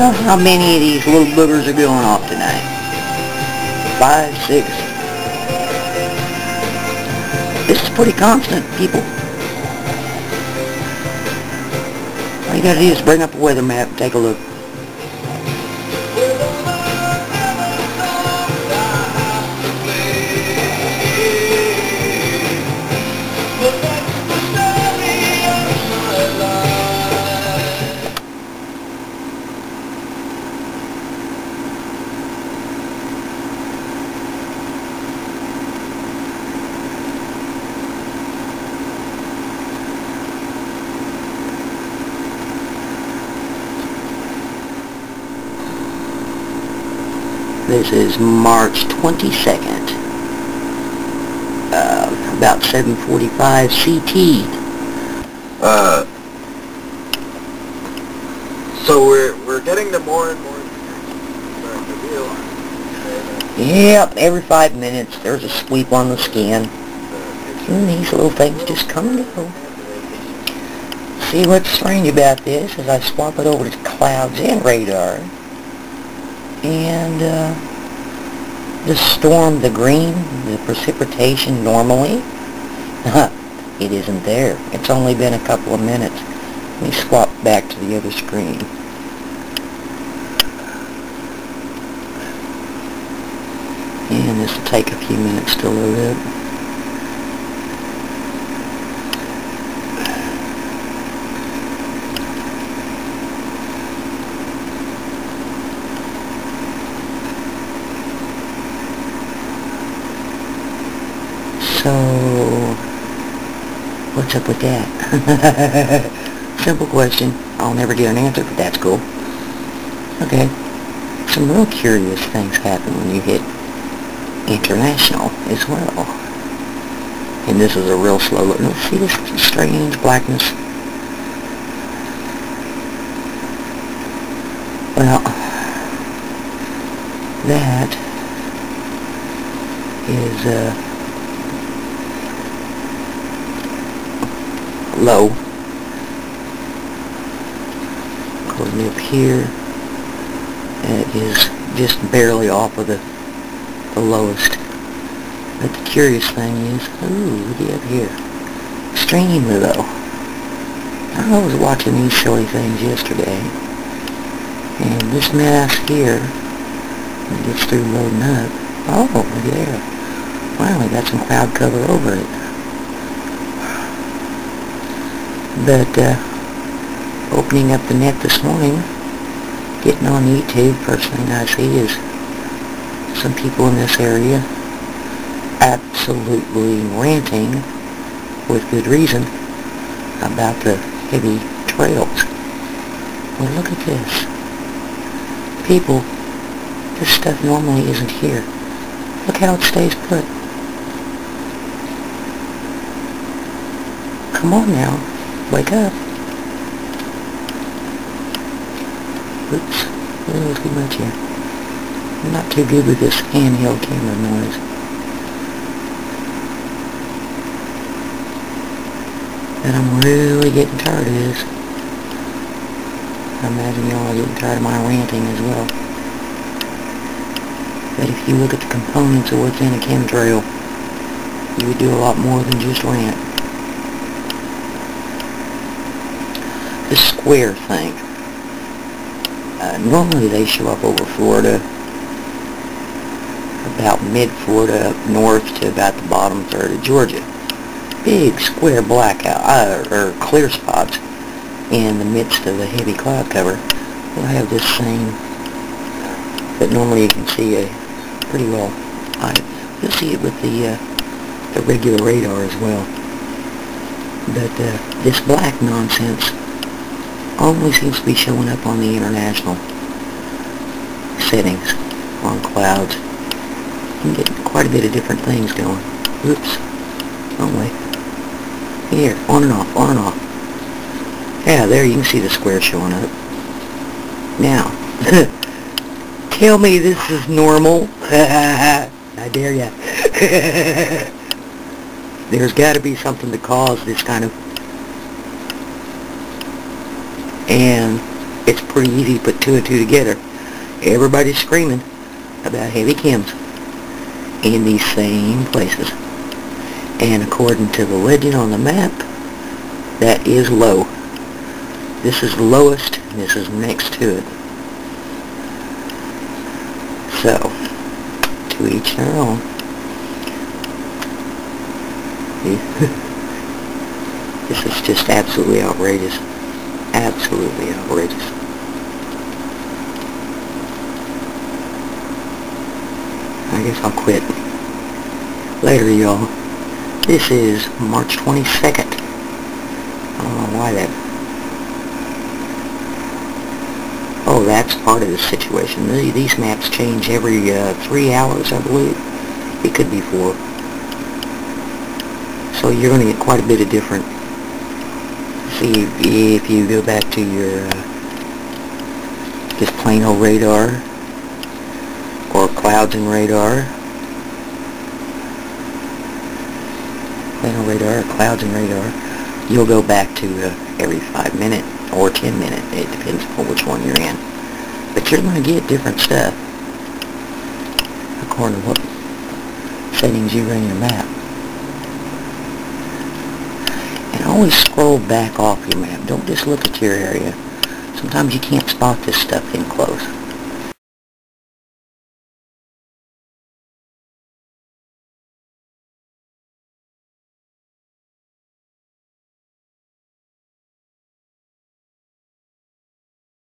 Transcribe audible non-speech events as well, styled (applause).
Well, how many of these little boogers are going off tonight? Five, six? This is pretty constant, people. All you gotta do is bring up a weather map and take a look. This is March 22nd, uh, about 7.45 CT. Uh, so we're we're getting to more and more the. Yep, every five minutes there's a sweep on the skin. And these little things just come and go. See what's strange about this is I swap it over to clouds and radar. And uh, the storm, the green, the precipitation normally, it isn't there. It's only been a couple of minutes. Let me swap back to the other screen. And this will take a few minutes to load up. So, what's up with that? (laughs) Simple question. I'll never get an answer, but that's cool. Okay. Some real curious things happen when you hit international as well. And this is a real slow look. Let's see this strange blackness. Well, that is, uh, low. Going up here, it is just barely off of the, the lowest. But the curious thing is, ooh, what do you have here? Extremely low. I was watching these silly things yesterday, and this mess here, it gets through loading up. Oh, at there. Finally got some cloud cover over it. But uh, opening up the net this morning, getting on YouTube, first thing I see is some people in this area absolutely ranting with good reason about the heavy trails. Well, look at this. People, this stuff normally isn't here. Look how it stays put. Come on now. Wake up. Oops. A little too much here. I'm not too good with this handheld camera noise. And I'm really getting tired of this. I imagine y'all are getting tired of my ranting as well. But if you look at the components of what's in a chemtrail, you would do a lot more than just rant. The square thing. Uh, normally they show up over Florida, about mid-Florida up north to about the bottom third of Georgia. Big square blackout, uh, or clear spots in the midst of a heavy cloud cover. We'll have this same, but normally you can see a pretty well. you'll see it with the uh, the regular radar as well. But uh, this black nonsense only seems to be showing up on the international settings on clouds. You can get quite a bit of different things going. Oops. Wrong way. Here, on and off, on and off. Yeah, there you can see the square showing up. Now, (laughs) tell me this is normal. (laughs) I dare ya. (laughs) There's got to be something to cause this kind of and it's pretty easy to put two and two together. Everybody's screaming about heavy chems in these same places. And according to the legend on the map, that is low. This is lowest, this is next to it. So, to each their own. (laughs) this is just absolutely outrageous. Absolutely outrageous. I guess I'll quit. Later, y'all. This is March 22nd. I don't know why that... Oh, that's part of the situation. These maps change every uh, three hours, I believe. It could be four. So you're going to get quite a bit of different... If you go back to your... Uh, just plain old radar, or clouds and radar, plain old radar, or clouds and radar, you'll go back to uh, every five minute or ten minute. It depends on which one you're in. But you're going to get different stuff according to what settings you run in your map. And always scroll back off your map. Don't just look at your area. Sometimes you can't spot this stuff in close.